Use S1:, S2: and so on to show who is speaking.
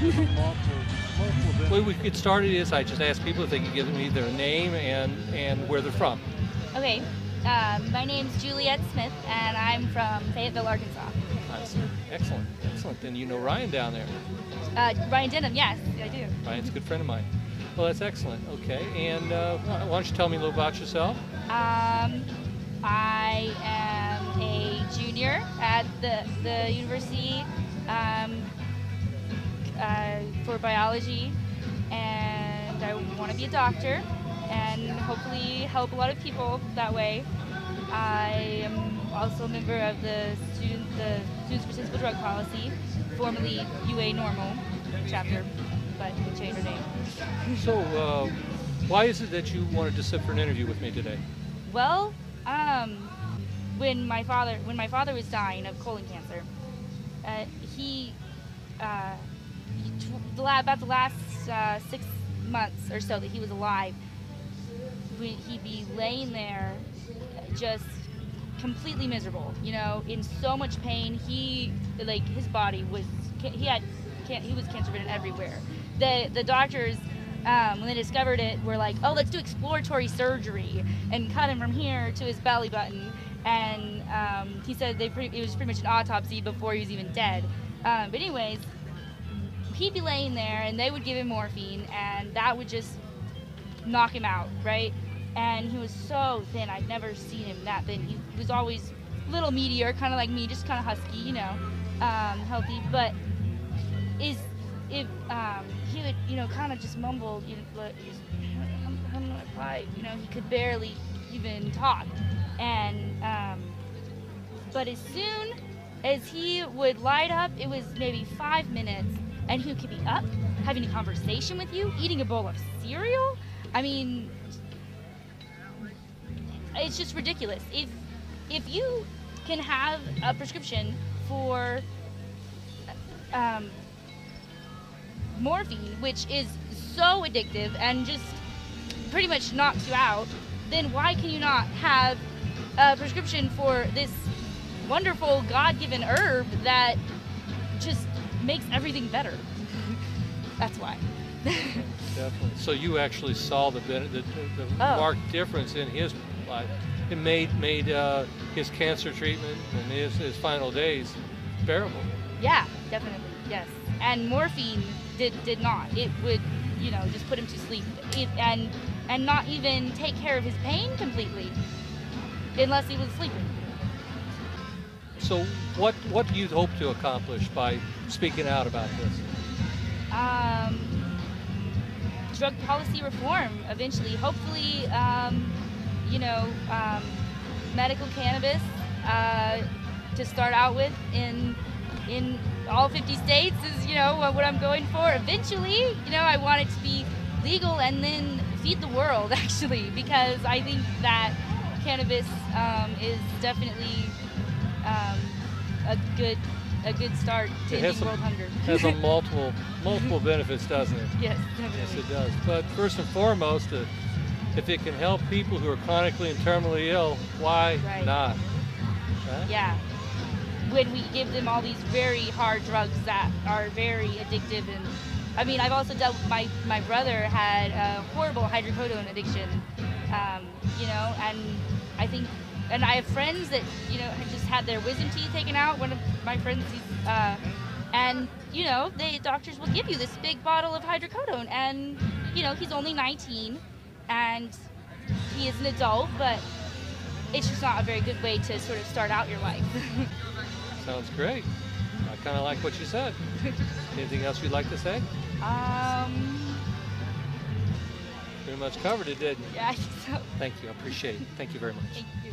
S1: The way we get started is I just ask people if they can give me their name and, and where they're from.
S2: Okay. Um, my name's Juliet Smith, and I'm from Fayetteville, Arkansas.
S1: See. Excellent, excellent. And you know Ryan down there.
S2: Uh, Ryan Denham, yes, I do.
S1: Ryan's a good friend of mine. Well, that's excellent. Okay, and uh, why don't you tell me a little about yourself?
S2: Um, I am a junior at the, the university um, uh, for biology, and I want to be a doctor and hopefully help a lot of people that way. I am also a member of the student, the Students for Sensible Drug Policy, formerly UA NORML chapter, but we changed our name.
S1: So, uh, why is it that you wanted to sit for an interview with me today?
S2: Well, um, when my father when my father was dying of colon cancer, uh, he, uh, about the last uh, six months or so that he was alive, he'd be laying there, just completely miserable. You know, in so much pain. He like his body was he had he was cancer ridden everywhere. The the doctors um, when they discovered it, were like, oh, let's do exploratory surgery and cut him from here to his belly button. And um, he said they it was pretty much an autopsy before he was even dead. Um, but anyways, he'd be laying there, and they would give him morphine, and that would just knock him out, right? And he was so thin. I'd never seen him that thin. He was always little meatier, kind of like me, just kind of husky, you know, um, healthy. But is if um, he would, you know, kind of just mumble, you know, you know, he could barely even talk. And, um, but as soon as he would light up, it was maybe five minutes, and who could be up, having a conversation with you, eating a bowl of cereal. I mean, it's just ridiculous. If if you can have a prescription for um, morphine, which is so addictive and just pretty much knocks you out, then why can you not have a prescription for this wonderful God-given herb that just makes everything better? That's why.
S1: Definitely. So you actually saw the the, the, the
S2: Oh.
S1: marked difference in his life. It made made uh, his cancer treatment and his, his final days bearable.
S2: Yeah, definitely. Yes. And morphine did did not. It would, you know, just put him to sleep. It, and and not even take care of his pain completely unless he was sleeping.
S1: So what what do you hope to accomplish by speaking out about this?
S2: Um, drug policy reform eventually. Hopefully, um, you know, um, medical cannabis uh, to start out with in in all 50 states is you know what I'm going for. Eventually, you know, I want it to be legal and then feed the world actually because I think that cannabis um, is definitely a good a good start to
S1: It
S2: ending
S1: some-
S2: world hunger.
S1: Has a multiple multiple benefits, doesn't it?
S2: yes,
S1: Yes, it does. But first and foremost, uh, if it can help people who are chronically and terminally ill, why
S2: Right.
S1: not? Right?
S2: Yeah. When we give them all these very hard drugs that are very addictive and I mean I've also dealt with my my brother had a horrible hydrocodone addiction. Um, you know, and I think and I have friends that, you know, had just had their wisdom teeth taken out. One of my friends he's uh, and you know, the doctors will give you this big bottle of hydrocodone and you know, he's only 19 and he is an adult, but it's just not a very good way to sort of start out your life.
S1: Sounds great. I kind of like what you said. Anything else you'd like to say?
S2: um,
S1: Pretty much covered it, didn't you?
S2: yeah, I think so.
S1: Thank you. I appreciate it. Thank you very much.
S2: Thank
S1: you.